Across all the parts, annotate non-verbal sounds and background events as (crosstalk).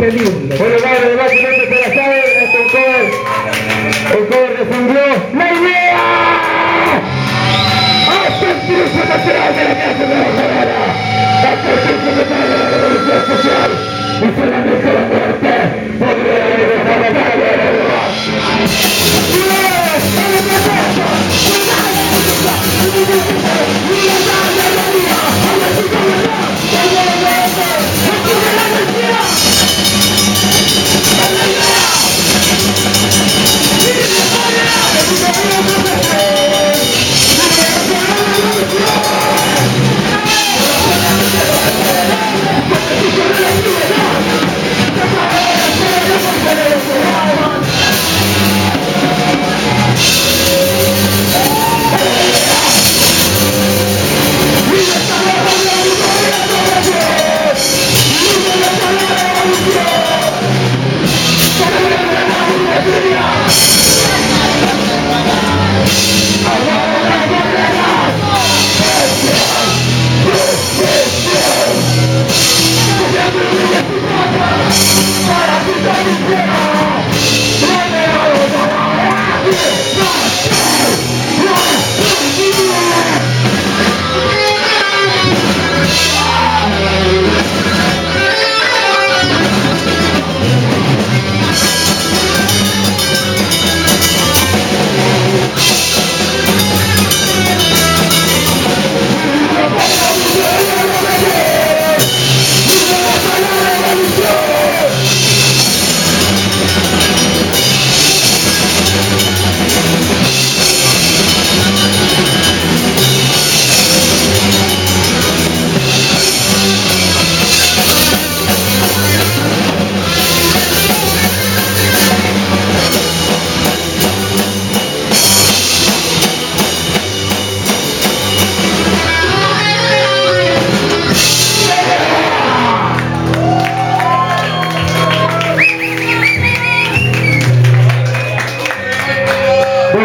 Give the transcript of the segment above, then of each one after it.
a Yeah. (laughs)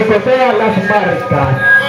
pisotea las marcas.